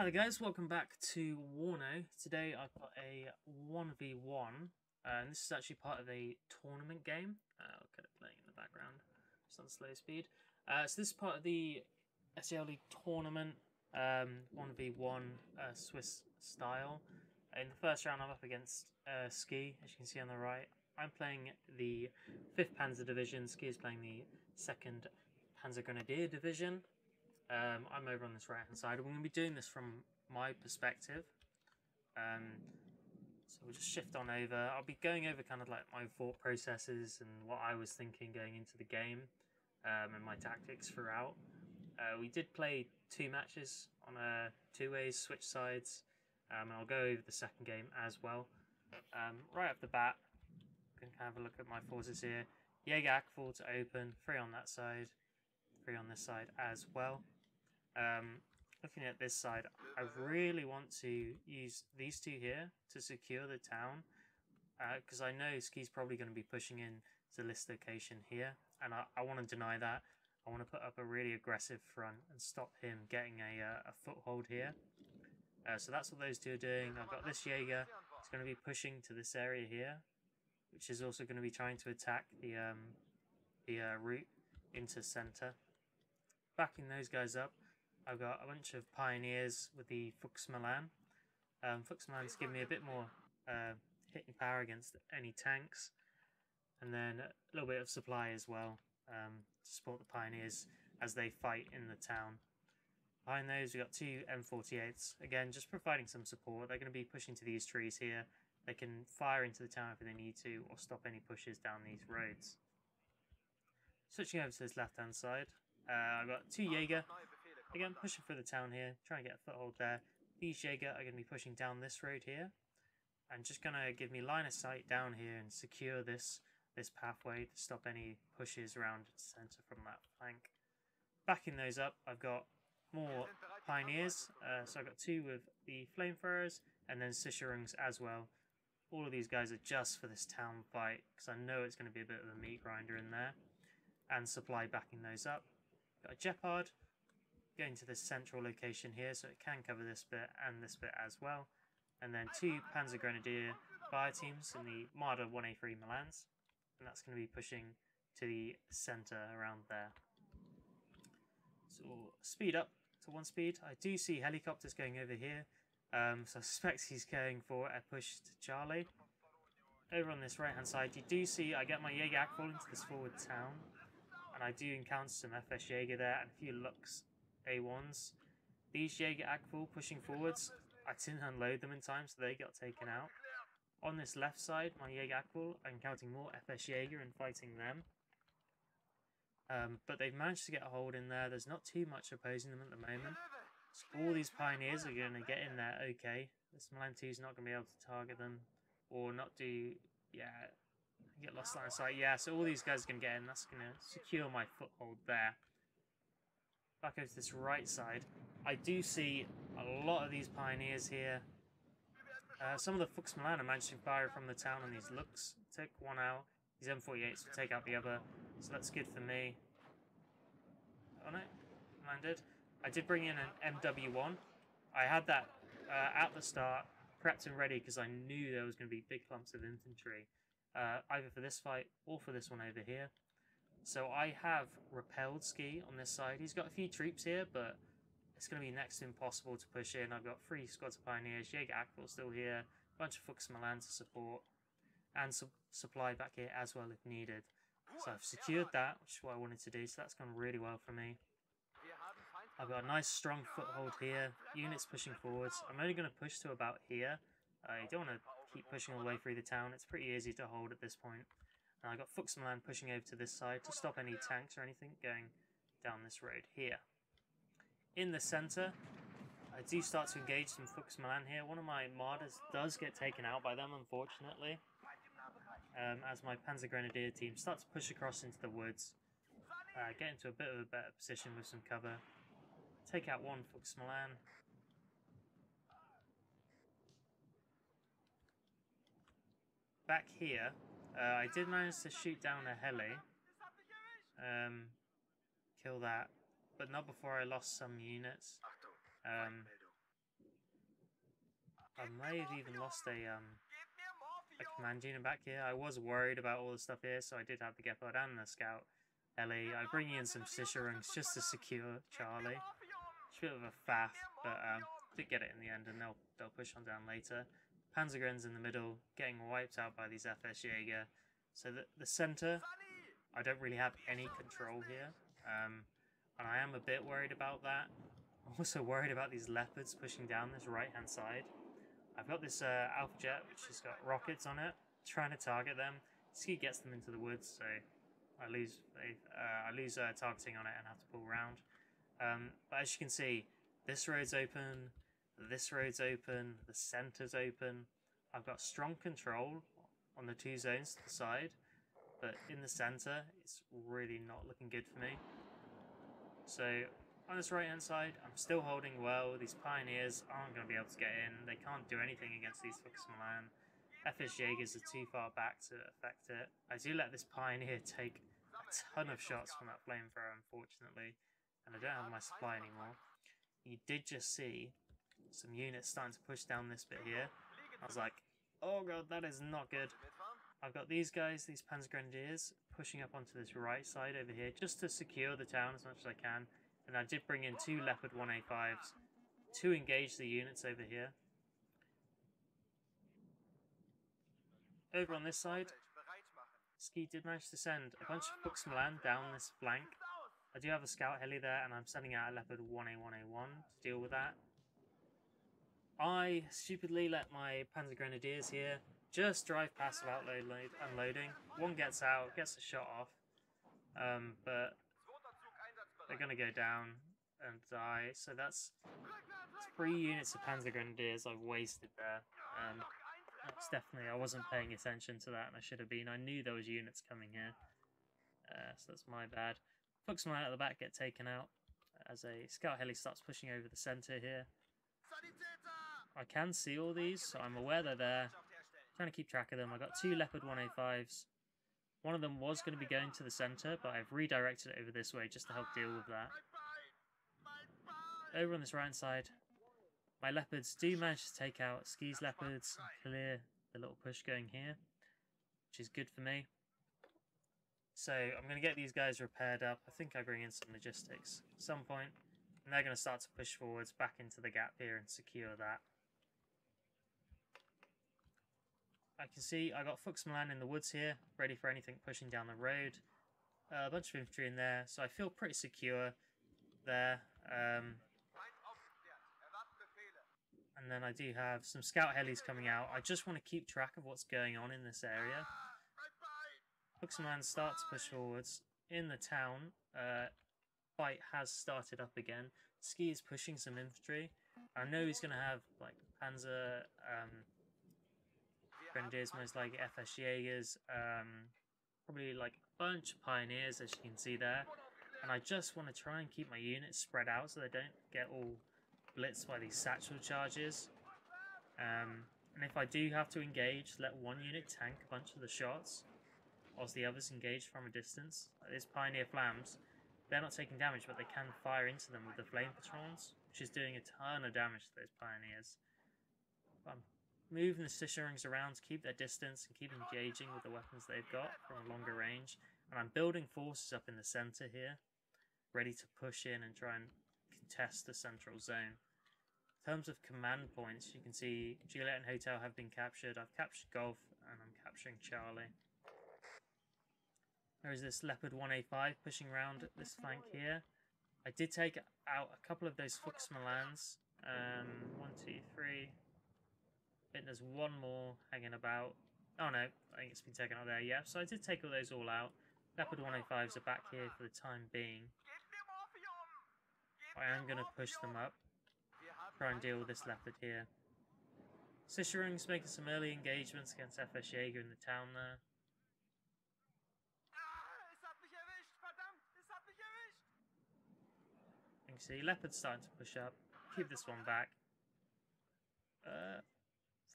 Hi there guys, welcome back to Warno. Today I've got a 1v1, uh, and this is actually part of a tournament game. Uh, I'll get it playing in the background, just on slow speed. Uh, so this is part of the SDL League tournament, um, 1v1 uh, Swiss style. In the first round I'm up against uh, Ski, as you can see on the right. I'm playing the 5th Panzer Division, Ski is playing the 2nd Panzer Grenadier Division. Um, I'm over on this right hand side. We're going to be doing this from my perspective. Um, so we'll just shift on over. I'll be going over kind of like my thought processes and what I was thinking going into the game um, and my tactics throughout. Uh, we did play two matches on a two ways, switch sides, um, and I'll go over the second game as well. Um, right off the bat, we can have a look at my forces here. Jaeger Akful to open, three on that side, three on this side as well. Um, looking at this side, I really want to use these two here to secure the town because uh, I know Ski's probably going to be pushing in to this location here and I, I want to deny that. I want to put up a really aggressive front and stop him getting a, uh, a foothold here. Uh, so that's what those two are doing. I've got this Jaeger. It's going to be pushing to this area here, which is also going to be trying to attack the um, the uh, route into center. Backing those guys up, I've got a bunch of pioneers with the Fuchs Milan. Um, Fuchs Milan's giving me a bit more uh, hitting power against any tanks, and then a little bit of supply as well um, to support the pioneers as they fight in the town. Behind those, we've got two M48s. Again, just providing some support. They're going to be pushing to these trees here. They can fire into the town if they need to, or stop any pushes down these roads. Switching over to this left-hand side, uh, I've got two Jaeger. Again, pushing through the town here, trying to get a foothold there. These Jaeger are going to be pushing down this road here. And just going to give me line of sight down here and secure this this pathway to stop any pushes around the centre from that flank. Backing those up, I've got more pioneers. Uh, so I've got two with the flamethrowers and then Sicherungs as well. All of these guys are just for this town fight because I know it's going to be a bit of a meat grinder in there. And supply backing those up. Got a Gepard going to this central location here, so it can cover this bit and this bit as well. And then two Panzer Grenadier fire teams in the Marder 1A3 Milans, and that's going to be pushing to the centre around there. So we'll speed up to one speed. I do see helicopters going over here, um, so I suspect he's going for a push to Charlie. Over on this right hand side, you do see I get my Jaeger falling into this forward town and I do encounter some FS Jaeger there and a few Luchs A1s. These Jaeger Akful pushing forwards, I didn't unload them in time so they got taken out. On this left side, my Jaeger Akful, I'm encountering more FS Jaeger and fighting them. Um, but they've managed to get a hold in there. There's not too much opposing them at the moment. So all these pioneers are going to get in there okay. This Milan 2 is not going to be able to target them or not do, yeah, get lost line of sight. Yeah, so all these guys are going to get in. That's going to secure my foothold there. Back over to this right side. I do see a lot of these pioneers here. Uh, some of the Fuchs Milan are managing to fire from the town on these Luchs. Take one out. These M48s will take out the other. So that's good for me. On it. Landed. I did bring in an MW1. I had that uh, at the start, prepped and ready because I knew there was going to be big clumps of infantry uh, either for this fight or for this one over here. So I have repelled Ski on this side. He's got a few troops here, but it's going to be next to impossible to push in. I've got three squads of Pioneers, Jaeger Akful still here, a bunch of Fuchs Milan to support, and su supply back here as well if needed. So I've secured that, which is what I wanted to do, so that's gone really well for me. I've got a nice strong foothold here, units pushing forwards. I'm only going to push to about here, I don't want to keep pushing all the way through the town. It's pretty easy to hold at this point. And I got Fuchs Milan pushing over to this side to stop any tanks or anything going down this road here. In the centre, I do start to engage some Fuchs Milan here. One of my Marders does get taken out by them, unfortunately. Um, as my Panzer Grenadier team starts to push across into the woods. Uh, get into a bit of a better position with some cover. Take out one Fuchs Milan. back here, uh, I did manage to shoot down a heli. Um, kill that. But not before I lost some units. Um, I may have even lost a um a command unit back here. I was worried about all the stuff here, so I did have the Gepard and the Scout heli. I bring in some Sicherungs just to secure Charlie. It's a bit of a faff, but um, did get it in the end, and they'll they'll push on down later. Panzergren's in the middle, getting wiped out by these FS Jaeger. So the the center, I don't really have any control here, um, and I am a bit worried about that. I'm also worried about these leopards pushing down this right hand side. I've got this uh, Alpha Jet, which has got rockets on it, trying to target them. Ski gets them into the woods, so I lose uh, I lose uh, targeting on it and have to pull around. Um, but as you can see, this road's open, this road's open, the centre's open. I've got strong control on the two zones to the side, but in the centre, it's really not looking good for me. So on this right hand side, I'm still holding well. These Pioneers aren't going to be able to get in. They can't do anything against these Fuchs Milan. FS Jaegers are too far back to affect it. I do let this Pioneer take a ton of shots from that flamethrower, unfortunately, and I don't have my supply anymore. You did just see some units starting to push down this bit here. I was like, oh god, that is not good. I've got these guys, these Panzer Grenadiers, pushing up onto this right side over here just to secure the town as much as I can. And I did bring in two Leopard 1A5s to engage the units over here. Over on this side, Ski did manage to send a bunch of Fuchs Milan down this flank. I do have a scout heli there, and I'm sending out a Leopard 1A1A1 to deal with that. I stupidly let my Panzer Grenadiers here just drive past without load, load unloading. One gets out, gets a shot off, um, but they're going to go down and die. So that's three units of Panzer Grenadiers I've wasted there. Um, that's definitely, I wasn't paying attention to that and I should have been. I knew there was units coming here. Uh, so that's my bad. Fuchs Milan at the back get taken out as a scout heli starts pushing over the centre here. I can see all these, so I'm aware they're there. trying to keep track of them. I got two Leopard 1A5s one of them was going to be going to the centre, but I've redirected it over this way just to help deal with that. Over on this right side, my leopards do manage to take out Ski's leopards and clear the little push going here, which is good for me. So I'm going to get these guys repaired up. I think I bring in some logistics at some point, and they're going to start to push forwards back into the gap here and secure that. I can see I got Fuchs Milan in the woods here, ready for anything pushing down the road. Uh, a bunch of infantry in there, so I feel pretty secure there. Um, and then I do have some scout helis coming out. I just want to keep track of what's going on in this area. Fuchs Milan start to push forwards. In the town, uh, fight has started up again. Ski is pushing some infantry. I know he's going to have like Panzer um, Grenadiers, most like FS Jaegers, um, probably like a bunch of Pioneers, as you can see there. And I just want to try and keep my units spread out so they don't get all blitzed by these satchel charges. Um, and if I do have to engage, let one unit tank a bunch of the shots, whilst the others engage from a distance. Like this Pioneer Flams, they're not taking damage, but they can fire into them with the Flame Patrons, which is doing a ton of damage to those Pioneers. I'm moving the Sicherungs around to keep their distance and keep engaging with the weapons they've got from a longer range. And I'm building forces up in the centre here, ready to push in and try and contest the central zone. In terms of command points, you can see Juliet and Hotel have been captured. I've captured Golf and I'm capturing Charlie. There is this Leopard 1A5 pushing around this flank here. I did take out a couple of those Fuchs Milans. Um, one, two, three, I think there's one more hanging about. Oh no, I think it's been taken out there. Yeah, so I did take all those all out. Leopard 105s are back here for the time being. I am going to push them up. Try and deal with this leopard here. Sicherung's making some early engagements against FS Jaeger in the town there. You can see Leopard's starting to push up. Keep this one back. Uh,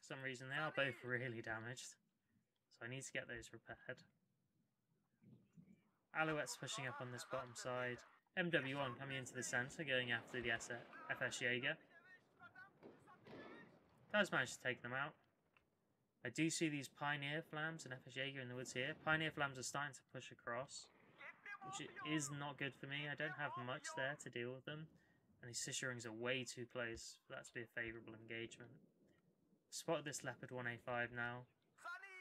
some reason they are both really damaged. So I need to get those repaired. Alouette's pushing up on this bottom side. MW1 coming into the centre, going after the FS Jaeger. Does manage to take them out. I do see these Pioneer Flams and FS Jaeger in the woods here. Pioneer Flams are starting to push across, which is not good for me. I don't have much there to deal with them, and these Sicherungs are way too close for that to be a favourable engagement. Spot this Leopard 1A5 now,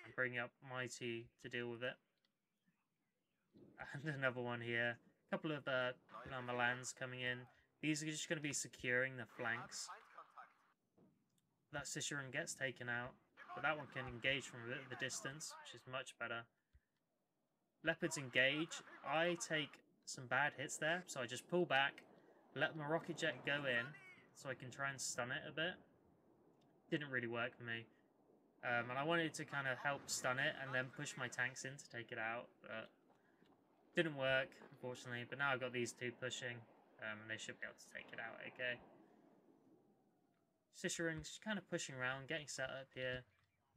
and bring up Mighty to deal with it. And another one here. A couple of uh, Milans coming in. These are just going to be securing the flanks. That Sicherung gets taken out, but that one can engage from a bit of a distance, which is much better. Leopards engage. I take some bad hits there, so I just pull back, let my rocket jet go in, so I can try and stun it a bit. Didn't really work for me. Um, and I wanted to kind of help stun it and then push my tanks in to take it out, but didn't work, unfortunately. But now I've got these two pushing, um, and they should be able to take it out okay. Sicherung's kind of pushing around, getting set up here.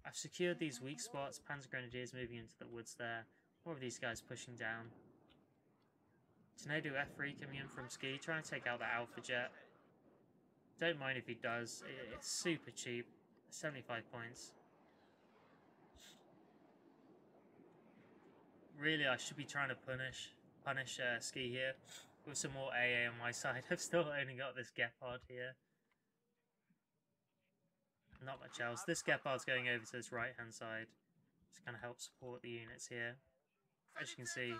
I've secured these weak spots. Panzer Grenadiers moving into the woods there. More of these guys pushing down. Tornado F3 coming in from Ski, trying to take out the Alpha Jet. Don't mind if he does. It's super cheap. 75 points. Really, I should be trying to punish punish uh, Ski here with some more AA on my side. I've still only got this Gepard here. Not much else. This Gepard's going over to this right-hand side. Just kind of help support the units here. As you can see,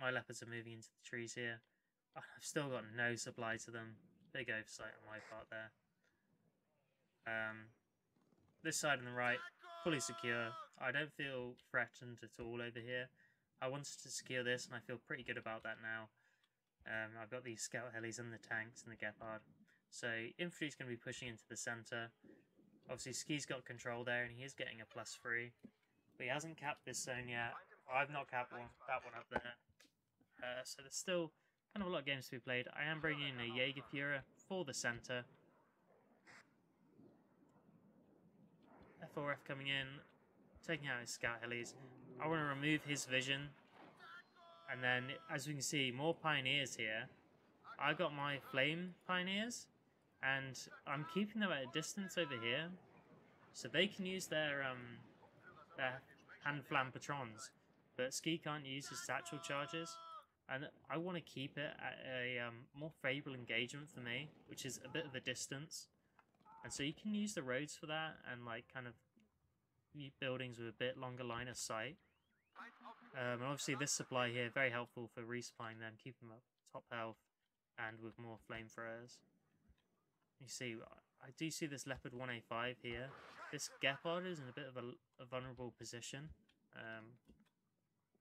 my leopards are moving into the trees here. I've still got no supply to them. Big oversight on my part there. Um, this side on the right, fully secure. I don't feel threatened at all over here. I wanted to secure this, and I feel pretty good about that now. Um, I've got these scout helis and the tanks and the Gepard. So infantry's going to be pushing into the centre. Obviously, Ski's got control there, and he is getting a plus three. But he hasn't capped this zone yet. I've not capped one, that one up there. Uh, so there's still kind of a lot of games to be played. I am bringing in a Jägerführer for the centre. F4F coming in, taking out his scout helis. I want to remove his vision. And then, as we can see, more pioneers here. I got my flame pioneers, and I'm keeping them at a distance over here, so they can use their um their hand flam patrons, but Ski can't use his satchel charges. And I want to keep it at a um, more favourable engagement for me, which is a bit of a distance. And so you can use the roads for that, and like kind of buildings with a bit longer line of sight. Um, and obviously this supply here, very helpful for resupplying them, keeping them up top health and with more flamethrowers. You see, I do see this Leopard 1A5 here. This Gepard is in a bit of a, a vulnerable position. Um,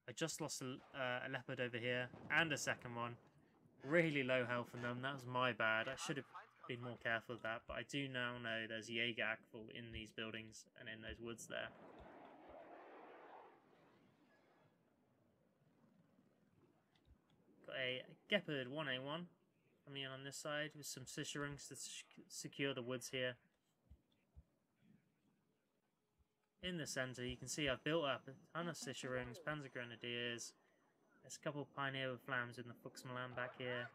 I just lost a, uh, a, Leopard over here and a second one. Really low health from them. That was my bad. I should have been more careful of that. But I do now know there's Jaeger in these buildings and in those woods there. Got a Gepard 1A1 coming in on this side with some Sicherungs to secure the woods here. In the centre, you can see I've built up a ton of Sicherungs, Panzer Grenadiers. There's a couple Pioneer with Flams in the Fuchs Milan back here.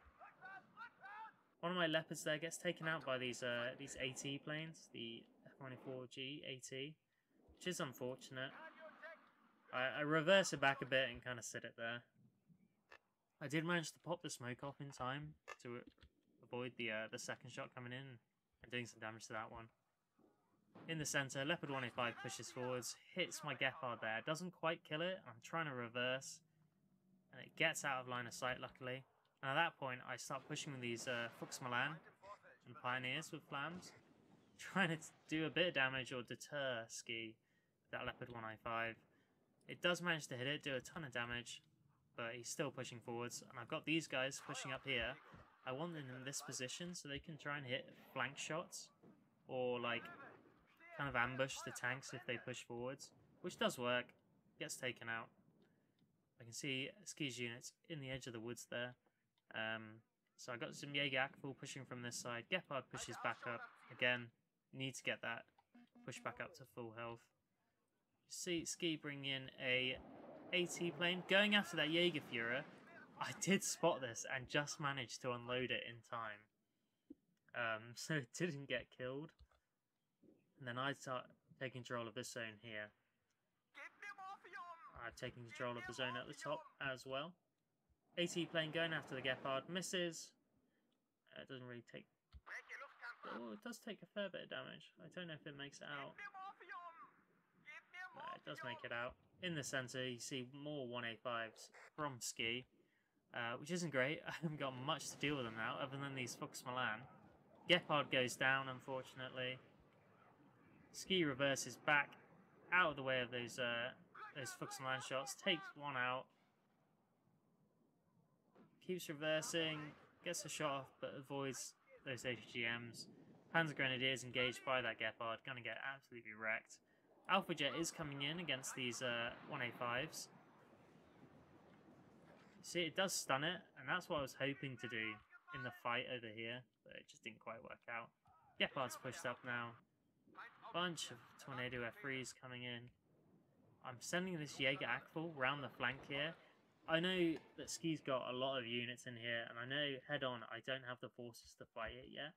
One of my Leopards there gets taken out by these uh, these AT planes, the F-94G AT, which is unfortunate. I, I reverse it back a bit and kind of sit it there. I did manage to pop the smoke off in time to avoid the uh, the second shot coming in and doing some damage to that one. In the centre, Leopard 1A5 pushes forwards, hits my Gepard there, doesn't quite kill it, I'm trying to reverse, and it gets out of line of sight luckily. And at that point, I start pushing with these uh, Fuchs Milan and Pioneers with Flams, trying to do a bit of damage or deter Ski, that Leopard 195. It does manage to hit it, do a ton of damage, but he's still pushing forwards. And I've got these guys pushing up here. I want them in this position so they can try and hit flank shots or like kind of ambush the tanks if they push forwards, which does work. Gets taken out. I can see Ski's units in the edge of the woods there. Um, so I got some Jaeger Akful pushing from this side. Gepard pushes back up. Again, need to get that push back up to full health. See Ski bring in a AT plane. Going after that Jägerführer, I did spot this and just managed to unload it in time. Um, so it didn't get killed. And then I start taking control of this zone here. I've taken control of the zone at the top as well. AT plane going after the Gepard misses. Uh, it doesn't really take. Oh, it does take a fair bit of damage. I don't know if it makes it out. No, it does make it out. In the centre, you see more 1A5s from Ski, uh, which isn't great. I haven't got much to deal with them now, other than these Fuchs Milan. Gepard goes down, unfortunately. Ski reverses back out of the way of those uh, those Fuchs Milan shots, takes one out, keeps reversing, gets a shot off, but avoids those ATGMs. Panzer Grenadiers engaged by that Gepard, gonna get absolutely wrecked. Alpha Jet is coming in against these uh, 1A5s. See, it does stun it, and that's what I was hoping to do in the fight over here, but it just didn't quite work out. Gepard's pushed up now. Bunch of Tornado F3s coming in. I'm sending this Jaeger Akful round the flank here. I know that Ski's got a lot of units in here, and I know head on I don't have the forces to fight it yet.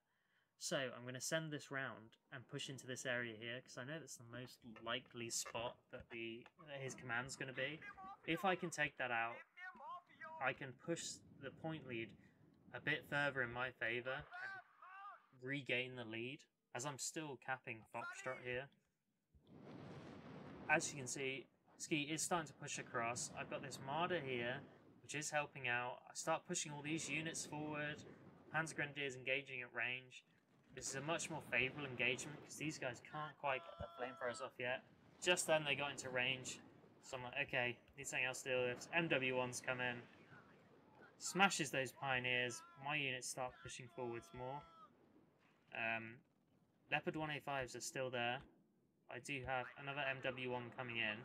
So I'm going to send this round and push into this area here because I know that's the most likely spot that the that his command's going to be. If I can take that out, I can push the point lead a bit further in my favour and regain the lead as I'm still capping Foxtrot here. As you can see, Ski is starting to push across. I've got this Marder here, which is helping out. I start pushing all these units forward. Panzer Grenadiers engaging at range. This is a much more favourable engagement because these guys can't quite get the flamethrowers off yet. Just then they got into range. So I'm like, okay, need something else to deal with. MW1s come in. Smashes those pioneers. My units start pushing forwards more. Um, Leopard 1A5s are still there. I do have another MW1 coming in.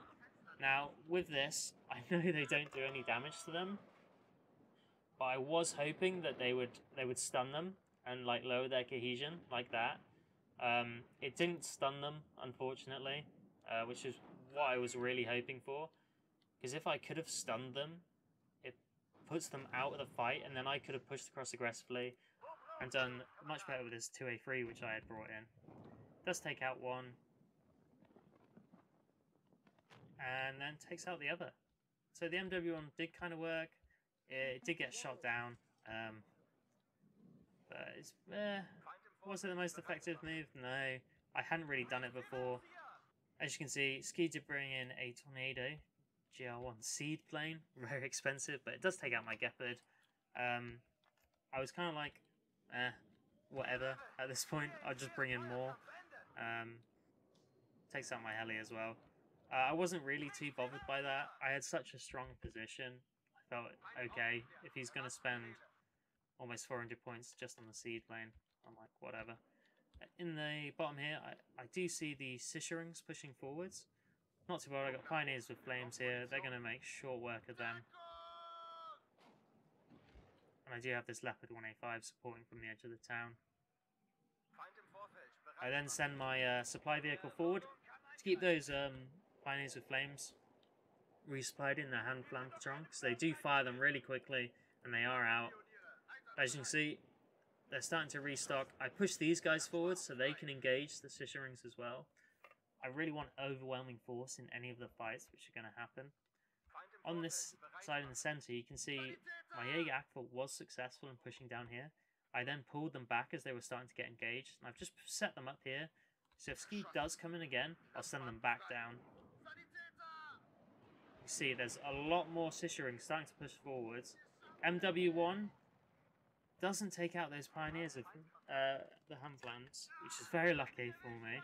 Now, with this, I know they don't do any damage to them, but I was hoping that they would they would stun them and like lower their cohesion like that. Um, it didn't stun them, unfortunately, uh, which is what I was really hoping for. Because if I could have stunned them, it puts them out of the fight, and then I could have pushed across aggressively and done much better with this 2A3, which I had brought in. Does take out one, and then takes out the other. So the MW1 did kind of work. It did get shot down. Um, but it's, eh, was it the most effective move? No. I hadn't really done it before. As you can see, Ski did bring in a Tornado GR1 SEAD plane. Very expensive, but it does take out my Gepard. Um, I was kind of like, eh, whatever at this point. I'll just bring in more. Um, takes out my heli as well. Uh, I wasn't really too bothered by that. I had such a strong position. I felt okay. If he's going to spend almost 400 points just on the SEAD plane, I'm like, whatever. In the bottom here, I, I do see the Sicherungs pushing forwards. Not too bad. I got Pioneers with Flames here. They're going to make short work of them. And I do have this Leopard 1A5 supporting from the edge of the town. I then send my uh, supply vehicle forward to keep those um, Pioneers with Flames resupplied in their hand flank trunks. They do fire them really quickly and they are out. As you can see, they're starting to restock. I push these guys forward so they can engage the Sicherungs as well. I really want overwhelming force in any of the fights which are going to happen. On this side in the centre, you can see my Jaeger Akful was successful in pushing down here. I then pulled them back as they were starting to get engaged, and I've just set them up here. So if Ski does come in again, I'll send them back down you see there's a lot more Sicherung starting to push forwards. MW1 doesn't take out those pioneers of uh, the Hamflans, which is very lucky for me.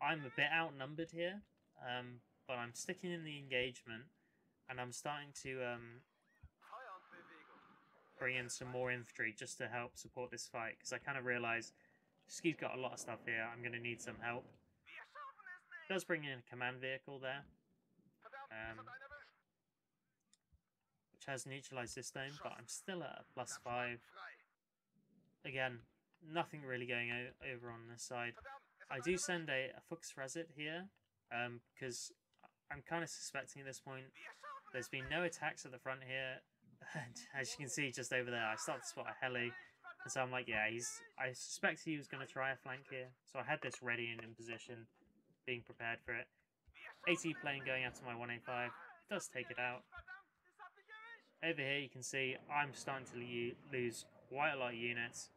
I'm a bit outnumbered here, um, but I'm sticking in the engagement, and I'm starting to um, bring in some more infantry just to help support this fight, because I kind of realise Ski's got a lot of stuff here, I'm going to need some help. Does bring in a command vehicle there, um, which has neutralized this time, but I'm still at a plus 5. Again, nothing really going over on this side. I do send a, a Fuchs here, because um, I'm kind of suspecting at this point there's been no attacks at the front here. And as you can see just over there, I start to spot a heli. And so I'm like, yeah, he's. I suspect he was going to try a flank here. So I had this ready and in position, being prepared for it. AT plane going after my 1A5 does take it out. Over here you can see I'm starting to lose quite a lot of units.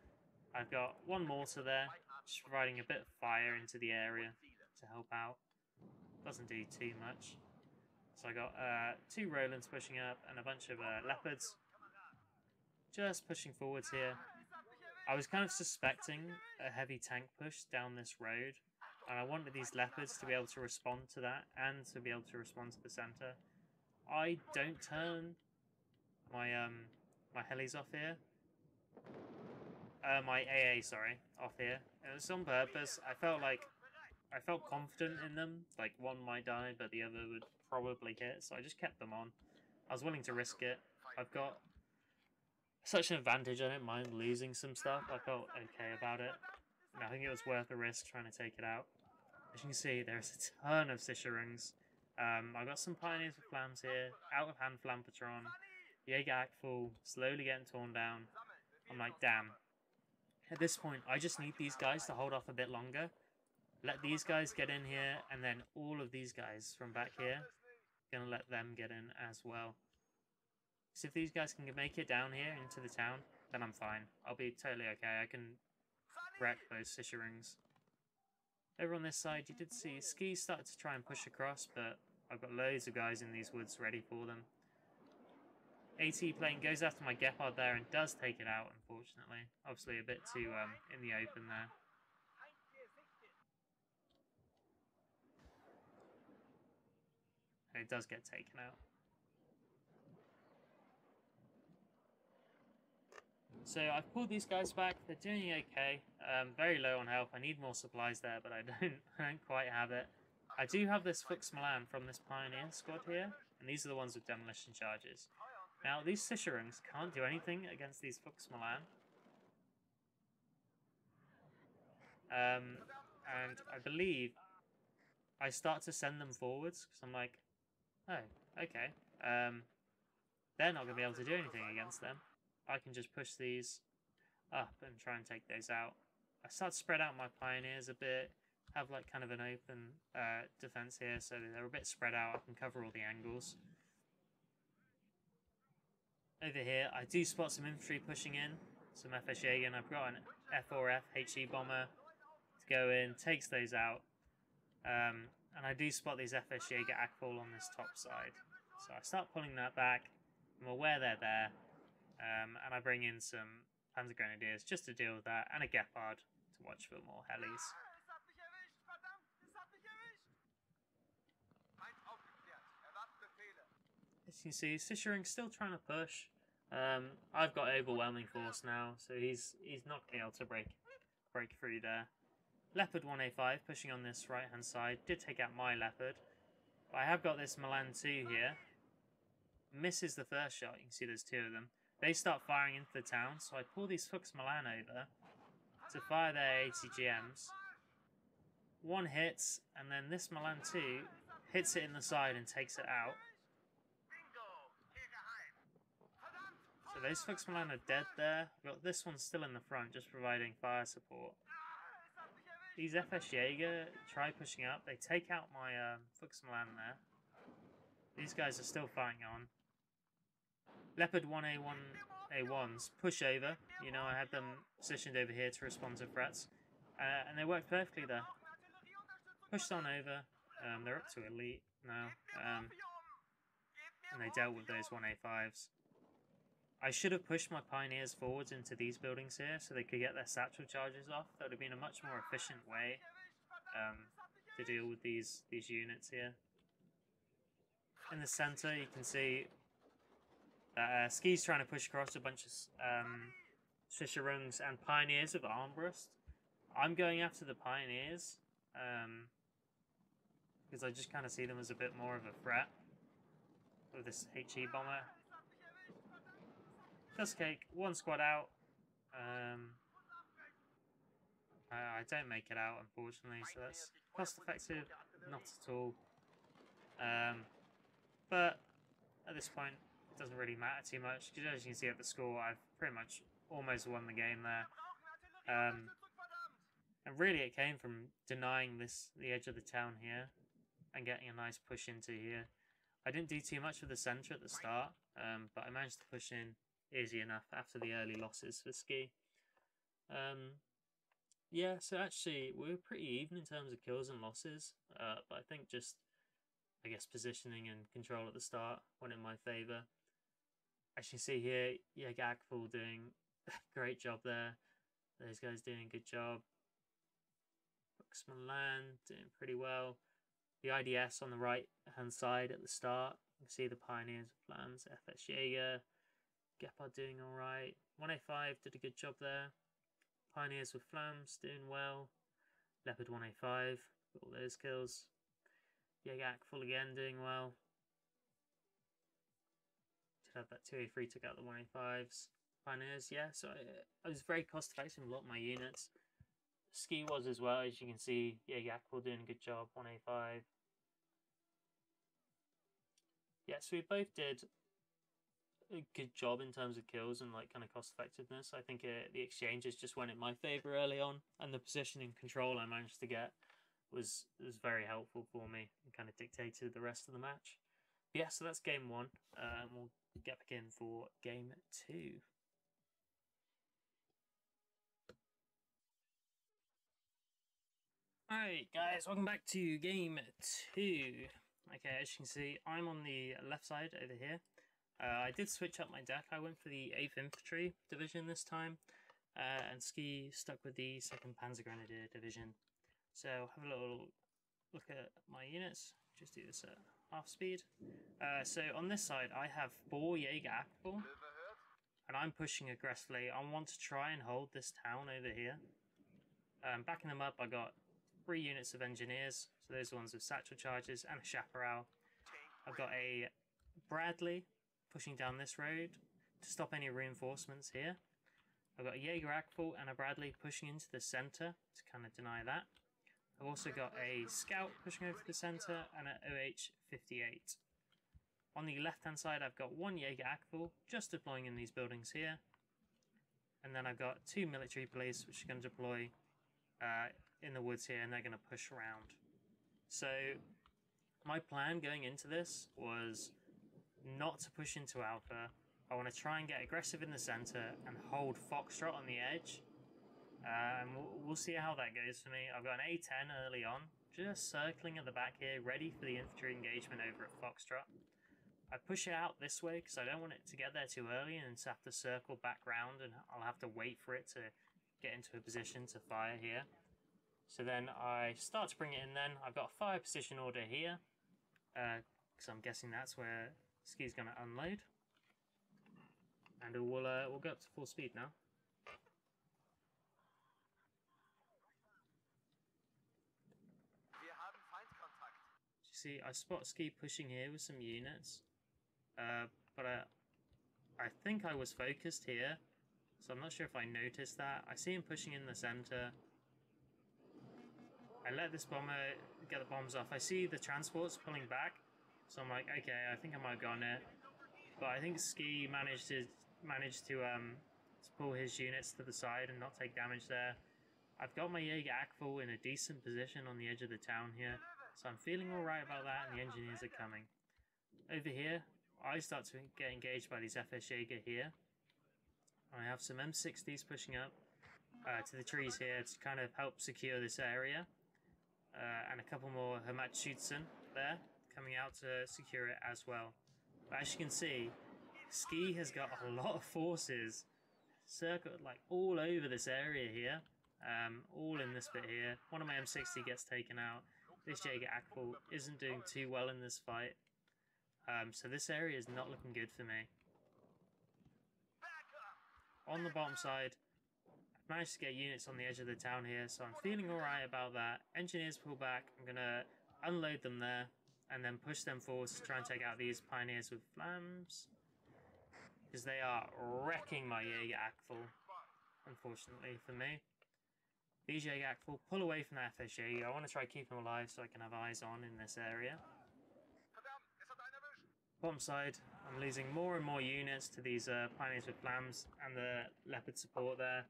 I've got one mortar there, just providing a bit of fire into the area to help out. Doesn't do too much. So I got uh, two Rolands pushing up and a bunch of uh, Leopards. Just pushing forwards here. I was kind of suspecting a heavy tank push down this road. And I wanted these Leopards to be able to respond to that and to be able to respond to the centre. I don't turn my um my helis off here. Uh, my AA, sorry, off here. It was on purpose. I felt like I felt confident in them. Like one might die, but the other would probably hit. So I just kept them on. I was willing to risk it. I've got such an advantage. I don't mind losing some stuff. I felt okay about it. I think it was worth the risk trying to take it out. As you can see, there's a ton of Sicherungs. Um, I've got some Pioneers with Flams here, out of hand Flampatron, Jaeger full, slowly getting torn down. I'm like, damn. At this point, I just need these guys to hold off a bit longer. Let these guys get in here, and then all of these guys from back here, gonna let them get in as well. If these guys can make it down here into the town, then I'm fine. I'll be totally okay. I can wreck those Sicherungs. Over on this side, you did see Skis started to try and push across, but I've got loads of guys in these woods ready for them. AT plane goes after my Gepard there and does take it out, unfortunately. Obviously a bit too um, in the open there. And it does get taken out. So I've pulled these guys back. They're doing okay. Um, very low on health. I need more supplies there, but I don't, I don't quite have it. I do have this Fuchs Milan from this Pioneer squad here, and these are the ones with demolition charges. Now, these Sicherungs can't do anything against these Fuchs Milan. Um, and I believe I start to send them forwards, because I'm like, oh, okay. Um, they're not going to be able to do anything against them. I can just push these up and try and take those out. I start to spread out my pioneers a bit, have like kind of an open uh, defense here, so they're a bit spread out. I can cover all the angles. Over here, I do spot some infantry pushing in, some FS Jaeger, and I've got an F4F HE bomber to go in, takes those out. Um, and I do spot these FS Jaeger Akpol on this top side. So I start pulling that back. I'm aware they're there. Um, and I bring in some Panzer Grenadiers just to deal with that, and a Gepard to watch for more helis. As you can see, Sicherung's still trying to push. Um, I've got overwhelming force now, so he's he's not able to break break through there. Leopard 1A5 pushing on this right hand side did take out my Leopard. But I have got this Milan 2 here. Misses the first shot, you can see there's two of them. They start firing into the town, so I pull these Fuchs Milan over to fire their ATGMs. One hits, and then this Milan 2 hits it in the side and takes it out. So those Fuchs Milan are dead there. I've got this one still in the front, just providing fire support. These FS Jaeger try pushing up. They take out my um, Milan there. These guys are still fighting on. Leopard 1A1 A1s push over. You know, I had them positioned over here to respond to threats. Uh, and they worked perfectly there. Pushed on over. Um, they're up to elite now. Um, and they dealt with those 1A5s. I should have pushed my pioneers forwards into these buildings here so they could get their satchel charges off. That would have been a much more efficient way um, to deal with these, these units here. In the center, you can see that uh, Ski's trying to push across a bunch of um, and Pioneers of Armbrust. I'm going after the Pioneers um, because I just kind of see them as a bit more of a threat with this HE bomber. Dust Cake, one squad out. Um, I, I don't make it out, unfortunately, so that's cost effective, not at all. Um, but at this point, it doesn't really matter too much because as you can see at the score, I've pretty much almost won the game there. Um, and really, it came from denying this the edge of the town here and getting a nice push into here. I didn't do too much with the centre at the start, um, but I managed to push in easy enough after the early losses for Ski. Um, yeah, so actually we were pretty even in terms of kills and losses, uh, but I think just, I guess, positioning and control at the start went in my favour. As you see here, yeah, Gagful doing a great job there. Those guys doing a good job. Fuchs Milan doing pretty well. The IDS on the right hand side at the start. You can see the Pioneers Flams, FS Jaeger, Gepard doing alright. 105 did a good job there. Pioneers with Flams doing well. Leopard 105, got all those kills. Yagak full again doing well. Did have that 2A3 took out the 105s. Pioneers, yeah, so I, I was very cost effective a lot of my units. Ski was as well, as you can see. Yeah, Yakful doing a good job, 1A5. Yeah, so we both did a good job in terms of kills and like kind of cost effectiveness. I think uh, the exchanges just went in my favor early on, and the positioning control I managed to get was was very helpful for me and kind of dictated the rest of the match. But yeah, so that's game one. And we'll get back in for game two. Alright guys, welcome back to game two. Okay, as you can see, I'm on the left side over here. Uh, I did switch up my deck. I went for the 8th Infantry Division this time, uh, and Ski stuck with the 2nd Panzer Grenadier Division. So have a little look at my units. Just do this at half speed. Uh, so on this side, I have four Jaeger Akpol, and I'm pushing aggressively. I want to try and hold this town over here. Um, backing them up, I got three units of engineers, so those are ones with satchel charges, and a chaparral. I've got a Bradley pushing down this road to stop any reinforcements here. I've got a Jaeger Akpol and a Bradley pushing into the centre to kind of deny that. I've also got a Scout pushing over to the centre and an OH-58. On the left hand side I've got one Jaeger Akpol just deploying in these buildings here. And then I've got two military police which are going to deploy uh, in the woods here and they're going to push around. So my plan going into this was not to push into Alpha. I want to try and get aggressive in the center and hold Foxtrot on the edge. Um, we'll, we'll see how that goes for me. I've got an A10 early on, just circling at the back here, ready for the infantry engagement over at Foxtrot. I push it out this way because I don't want it to get there too early and have to circle back round and I'll have to wait for it to get into a position to fire here. So then I start to bring it in then. I've got a fire position order here because uh, I'm guessing that's where Ski's going to unload. And we'll, uh, we'll go up to full speed now. You see, I spot Ski pushing here with some units. Uh, but I, I think I was focused here. So I'm not sure if I noticed that. I see him pushing in the center. I let this bomber get the bombs off. I see the transports pulling back. So I'm like, okay, I think I might have gotten it. But I think Ski managed to managed to um to pull his units to the side and not take damage there. I've got my Jaeger Akpol in a decent position on the edge of the town here, so I'm feeling alright about that and the engineers are coming. Over here, I start to get engaged by these FS Jaeger here. I have some M60s pushing up uh, to the trees here to kind of help secure this area. Uh, and a couple more Heimatschützen there coming out to secure it as well. But as you can see, Ski has got a lot of forces circled like all over this area here. Um, all in this bit here. One of my M60 gets taken out. This Jaeger Akpol isn't doing too well in this fight. Um, so this area is not looking good for me. On the bottom side, I've managed to get units on the edge of the town here, so I'm feeling alright about that. Engineers pull back, I'm going to unload them there and then push them forward to try and take out these pioneers with flams. Because they are wrecking my Jaeger Akpol, unfortunately for me. These Jaeger Akpol pull away from that FS. I want to try keep them alive so I can have eyes on in this area. Bottom side, I'm losing more and more units to these uh, Pioneers with Flams and the Leopard support there.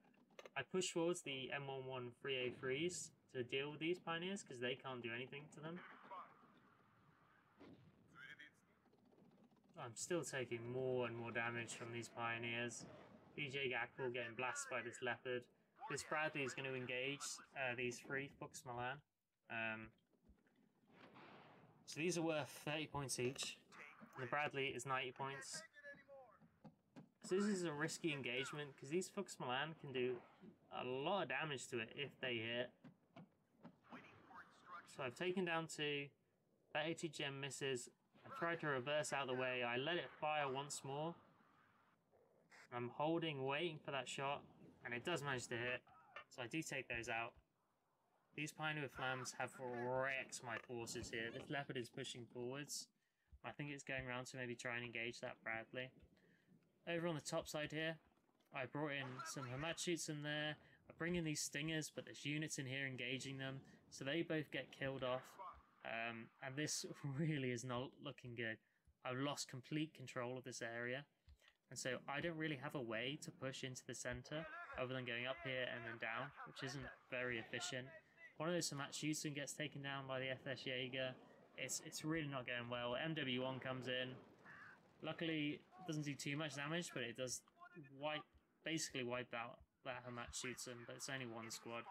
I push towards the M11 3A3s to deal with these Pioneers because they can't do anything to them. I'm still taking more and more damage from these Pioneers. DJ Gakpol getting blasted by this Leopard. This Bradley is going to engage uh, these three Fuchs Milan. Um, so these are worth 30 points each. The Bradley is 90 points. So this is a risky engagement because these Fuchs Milan can do a lot of damage to it if they hit. So I've taken down two. That ATGM misses. Try to reverse out of the way. I let it fire once more. I'm holding, waiting for that shot, and it does manage to hit. So I do take those out. These Pioneer Flams have wrecked my forces here. This Leopard is pushing forwards. I think it's going around to maybe try and engage that Bradley. Over on the top side here, I brought in some in there. I bring in these Stingers, but there's units in here engaging them, so they both get killed off. Um, and this really is not looking good. I've lost complete control of this area. And so I don't really have a way to push into the center other than going up here and then down, which isn't very efficient. One of those Hamachi gets taken down by the FS Jaeger. It's, it's really not going well. MW1 comes in. Luckily, it doesn't do too much damage, but it does wipe, basically wipe out that Hamachi, but it's only one squad.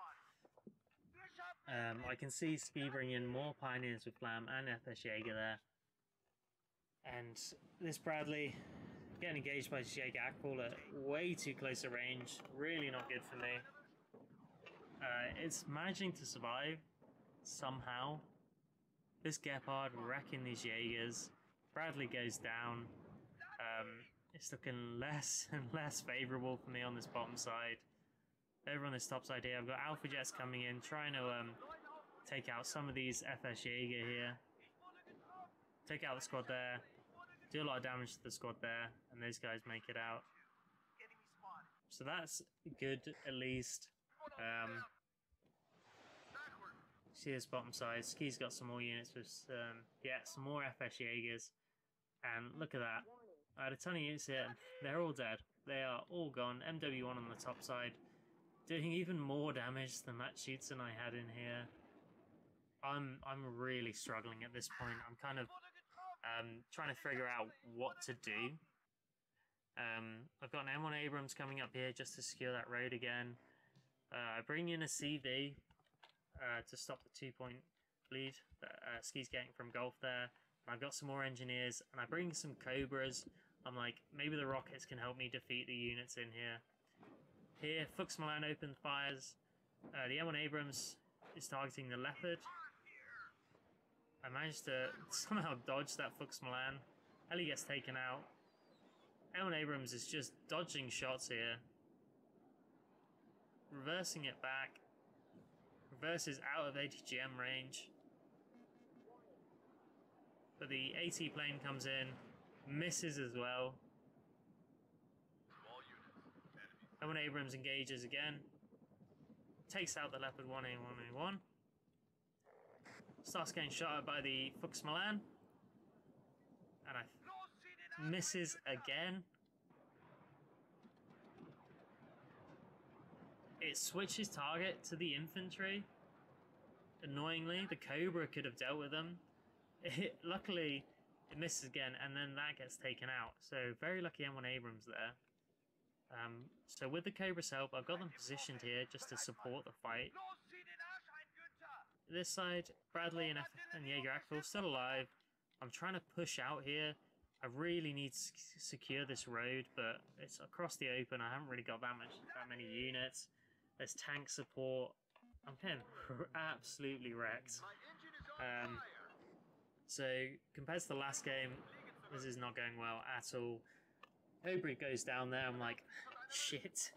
Um, I can see Ski bringing in more Pioneers with Flam and FS Jaeger there. And this Bradley getting engaged by Jake Akpol at way too close a range. Really not good for me. Uh, it's managing to survive somehow. This Gepard wrecking these Jaegers. Bradley goes down. Um, it's looking less and less favourable for me on this bottom side. Over on this top side here, I've got Alpha Jets coming in, trying to um, take out some of these FS Jaeger here. Take out the squad there. Do a lot of damage to the squad there, and those guys make it out. So that's good, at least. Um, see this bottom side. Ski's got some more units with, um, yeah, some more FS Jaegers. And look at that. I had a ton of units here, they're all dead. They are all gone. MW1 on the top side doing even more damage than that Schutzen I had in here. I'm I'm really struggling at this point. I'm kind of um, trying to figure out what to do. Um, I've got an M1 Abrams coming up here just to secure that road again. Uh, I bring in a CV uh, to stop the two-point lead that uh, Ski's getting from Golf there. I've got some more engineers, and I bring some Cobras. I'm like, maybe the rockets can help me defeat the units in here. Here, Fuchs Milan open fires. Uh, the M1 Abrams is targeting the Leopard. I managed to somehow dodge that Fuchs Milan. Ellie gets taken out. M1 Abrams is just dodging shots here. Reversing it back. Reverses out of ATGM range. But the AT plane comes in, misses as well. Owen Abrams engages again. Takes out the Leopard 1A1A1. Starts getting shot at by the Fuchs Milan. And I misses again. It switches target to the infantry. Annoyingly, the Cobra could have dealt with them. It, luckily, it misses again, and then that gets taken out. So very lucky M1 Abrams there. Um, so with the Cobra's help, I've got them positioned here just to support the fight. This side, Bradley and, and Jaeger Akpol still alive. I'm trying to push out here. I really need to secure this road, but it's across the open. I haven't really got that much, that many units. There's tank support. I'm getting absolutely wrecked. Um, so compared to the last game, this is not going well at all. Obri goes down there. I'm like, shit.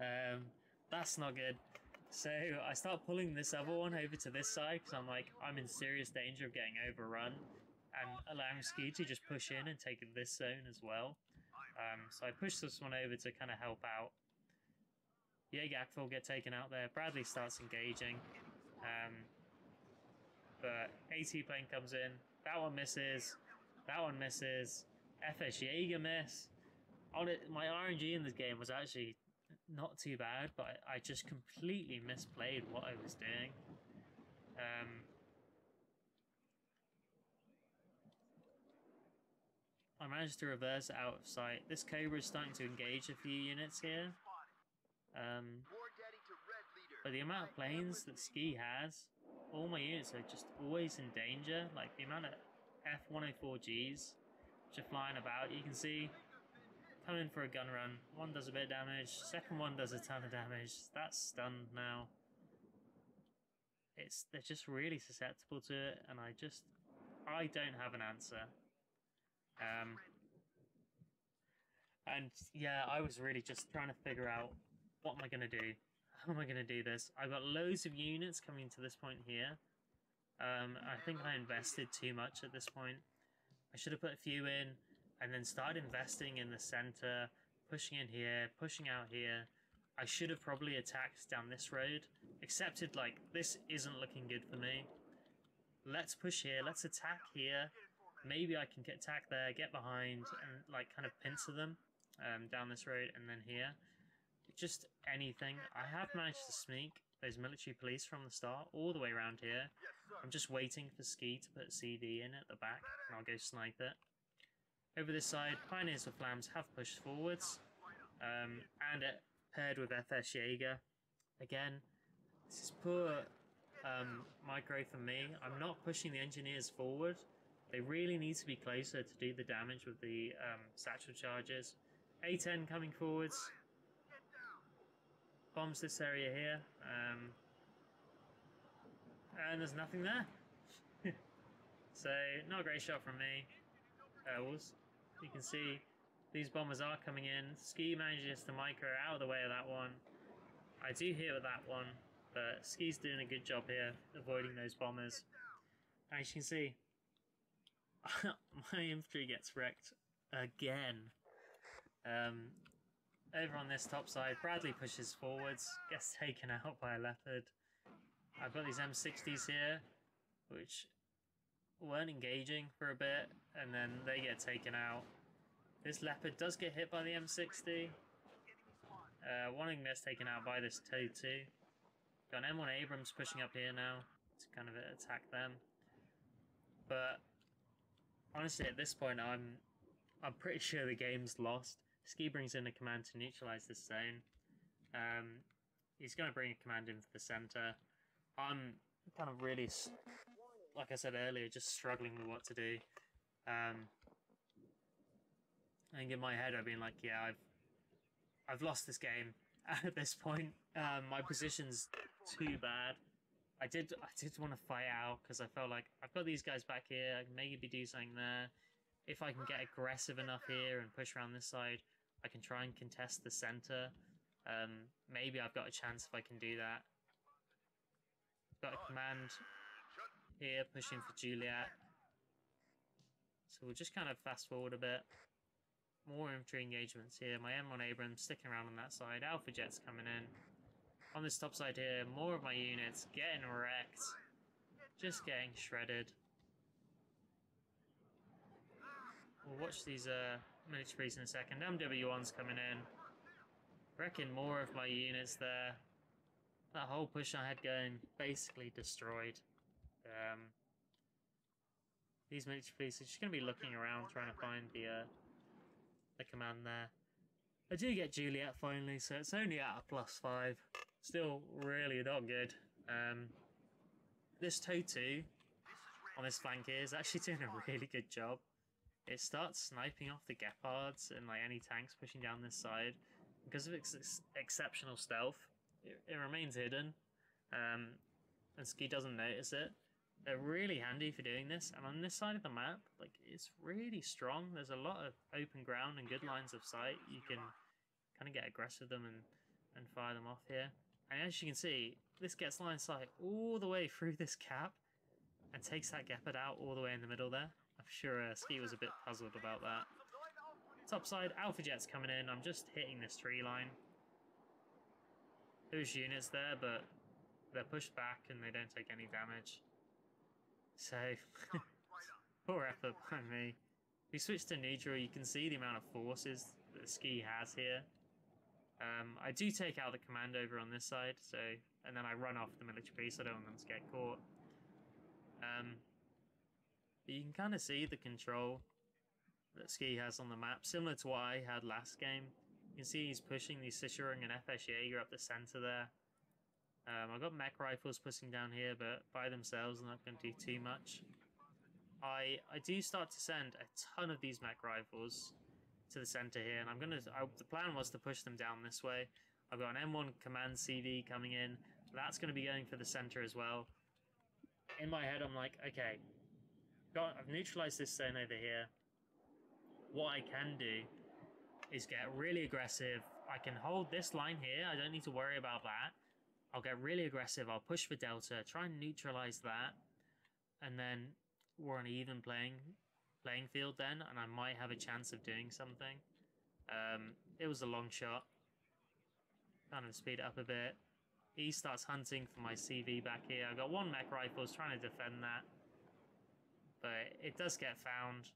Um, that's not good. So I start pulling this other one over to this side because I'm like, I'm in serious danger of getting overrun and allowing Ski to just push in and take this zone as well. Um, so I push this one over to kind of help out. Jaeger get taken out there. Bradley starts engaging. Um, but AT plane comes in. That one misses. That one misses. FS Jaeger miss. On it, my RNG in this game was actually not too bad, but I, just completely misplayed what I was doing. Um, I managed to reverse out of sight. This Cobra is starting to engage a few units here. Um, but the amount of planes that Ski has, all my units are just always in danger. Like the amount of F-104Gs which are flying about, you can see coming for a gun run. One does a bit of damage, second one does a ton of damage. That's stunned now. It's they're just really susceptible to it, and I just I don't have an answer. Um, and yeah, I was really just trying to figure out what am I gonna do? How am I gonna do this? I've got loads of units coming to this point here. Um, I think I invested too much at this point. I should have put a few in and then start investing in the center, pushing in here, pushing out here. I should have probably attacked down this road, accepted like this isn't looking good for me. Let's push here, let's attack here. Maybe I can get attack there, get behind, and like kind of pincer them um, down this road and then here. Just anything. I have managed to sneak those military police from the start all the way around here. I'm just waiting for Ski to put CD in at the back and I'll go snipe it. Over this side, Pioneers of Flams have pushed forwards, um, and it paired with FS Jaeger. Again, this is poor um, micro for me. I'm not pushing the engineers forward. They really need to be closer to do the damage with the um, satchel charges. A10 coming forwards. Bombs this area here. Um, and there's nothing there. so, not a great shot from me. You can see these bombers are coming in. Ski manages to micro out of the way of that one. I do hit that one, but Ski's doing a good job here, avoiding those bombers. As you can see, my infantry gets wrecked again. Um, over on this top side, Bradley pushes forwards, gets taken out by a leopard. I've got these M60s here, which weren't engaging for a bit, and then they get taken out. This Leopard does get hit by the M60. Uh, one them gets taken out by this TOW too. Got an M1 Abrams pushing up here now to kind of attack them. But honestly, at this point, I'm I'm pretty sure the game's lost. Ski brings in a command to neutralize this zone. Um, he's going to bring a command in for the center. I'm kind of really like I said earlier, just struggling with what to do. Um, I think in my head I've been like, yeah, I've I've lost this game at this point. Um, my position's too bad. I did I did want to fight out because I felt like I've got these guys back here. I can maybe do something there. If I can get aggressive enough here and push around this side, I can try and contest the center. Um, maybe I've got a chance if I can do that. Got a command here, pushing for Juliet. So we'll just kind of fast forward a bit. More infantry engagements here. My M1 Abrams sticking around on that side. Alpha Jet's coming in. On this top side here, more of my units getting wrecked. Just getting shredded. We'll watch these uh, militaries in a second. MW1's coming in. Wrecking more of my units there. That whole push I had going basically destroyed. Um, these military police are just going to be looking around trying to find the uh, the command there. I do get Juliet finally, so it's only at a plus five. Still really not good. Um, this TOW 2 on this flank here is actually doing a really good job. It starts sniping off the Gepards and like any tanks pushing down this side. Because of its ex exceptional stealth, it, it remains hidden. Um, and Ski doesn't notice it. They're really handy for doing this, and on this side of the map, like it's really strong. There's a lot of open ground and good lines of sight. You can kind of get aggressive with them and, and fire them off here. And as you can see, this gets line of sight all the way through this cap and takes that Gepard out all the way in the middle there. I'm sure uh, Ski was a bit puzzled about that. Top side, Alpha Jet's coming in. I'm just hitting this tree line. There's units there, but they're pushed back and they don't take any damage. So, poor effort by me. we switch to neutral, you can see the amount of forces that Ski has here. Um, I do take out the command over on this side, so and then I run off the military piece. I don't want them to get caught. Um, but you can kind of see the control that Ski has on the map, similar to what I had last game. You can see he's pushing the Sicherung and FS Jaeger up the center there. Um, I've got mech rifles pushing down here, but by themselves, they're not going to do too much. I I do start to send a ton of these mech rifles to the center here, and I'm gonna. The plan was to push them down this way. I've got an M1 command CV coming in. That's going to be going for the center as well. In my head, I'm like, okay, got, I've neutralized this zone over here. What I can do is get really aggressive. I can hold this line here. I don't need to worry about that. I'll get really aggressive. I'll push for Delta, try and neutralize that, and then we're on an even playing playing field then, and I might have a chance of doing something. Um, it was a long shot. Kind of speed it up a bit. He starts hunting for my CV back here. I've got one mech rifle, trying to defend that. But it does get found.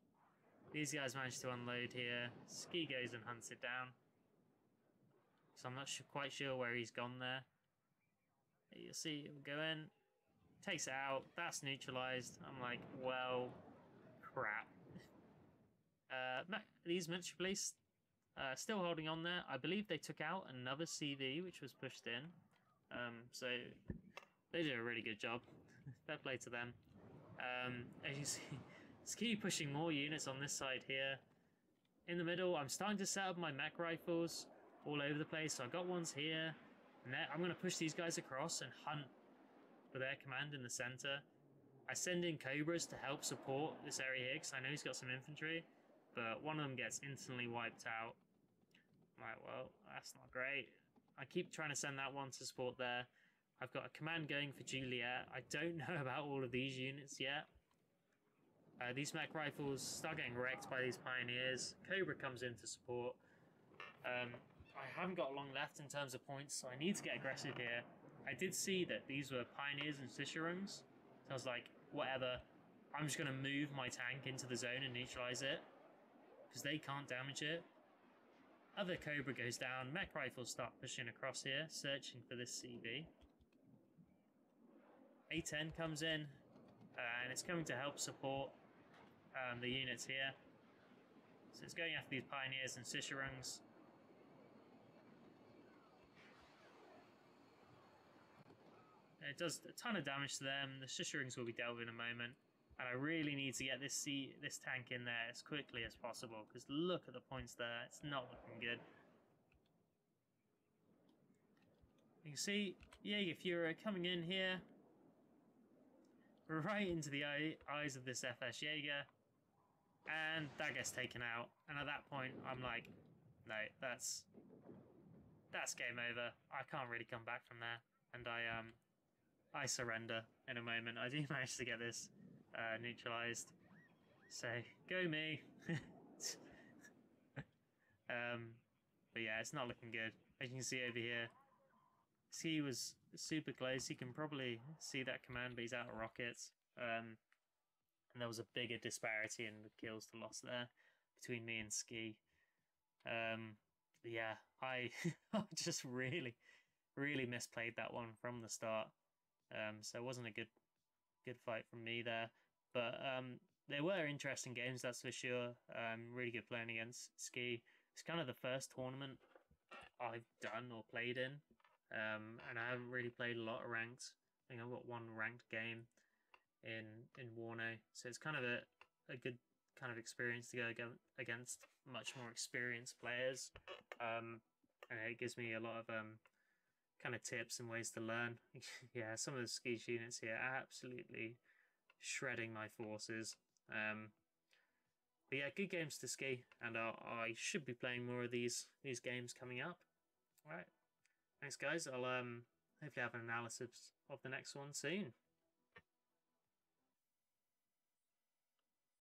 These guys manage to unload here. Ski goes and hunts it down. So I'm not quite sure where he's gone there. You'll see, it will go in, takes it out, that's neutralized. I'm like, well, crap. Uh, these military police uh, still holding on there. I believe they took out another CV, which was pushed in. Um, so they did a really good job. Fair play to them. Um, as you see, Ski pushing more units on this side here. In the middle, I'm starting to set up my mech rifles all over the place. So I've got ones here. And I'm going to push these guys across and hunt for their command in the center. I send in Cobras to help support this area here because I know he's got some infantry, but one of them gets instantly wiped out. I'm like, well, that's not great. I keep trying to send that one to support there. I've got a command going for Juliet. I don't know about all of these units yet. Uh, these mech rifles start getting wrecked by these pioneers. Cobra comes in to support. Um, I haven't got long left in terms of points, so I need to get aggressive here. I did see that these were pioneers and Sicherungs, so I was like, whatever. I'm just going to move my tank into the zone and neutralize it, because they can't damage it. Other Cobra goes down, mech rifles start pushing across here, searching for this CV. A10 comes in, uh, and it's coming to help support um, the units here. So it's going after these pioneers and Sicherungs. It does a ton of damage to them. The Sicherungs will be dealt with in a moment. And I really need to get this sea, this tank in there as quickly as possible. Because look at the points there. It's not looking good. You can see Jägerführer coming in here. Right into the eye, eyes of this FS Jaeger. And that gets taken out. And at that point, I'm like, no, that's that's game over. I can't really come back from there. And I um I surrender in a moment. I do manage to get this uh, neutralized. So, go me. um, but yeah, it's not looking good. As you can see over here, he was super close. You can probably see that command, but he's out of rockets. Um, and there was a bigger disparity in the kills to loss there between me and Ski. Um, yeah, I just really, really misplayed that one from the start. Um, so it wasn't a good good fight from me there. But um, they were interesting games, that's for sure. Um, really good playing against Ski. It's kind of the first tournament I've done or played in, um, and I haven't really played a lot of ranked. I think I've got one ranked game in in Warno, so it's kind of a a good kind of experience to go against much more experienced players, um, and it gives me a lot of um, kind of tips and ways to learn. yeah, some of the ski units here absolutely shredding my forces. Um, but yeah, good games to ski, and I, I should be playing more of these these games coming up. All right, thanks guys. I'll um hopefully have an analysis of the next one soon.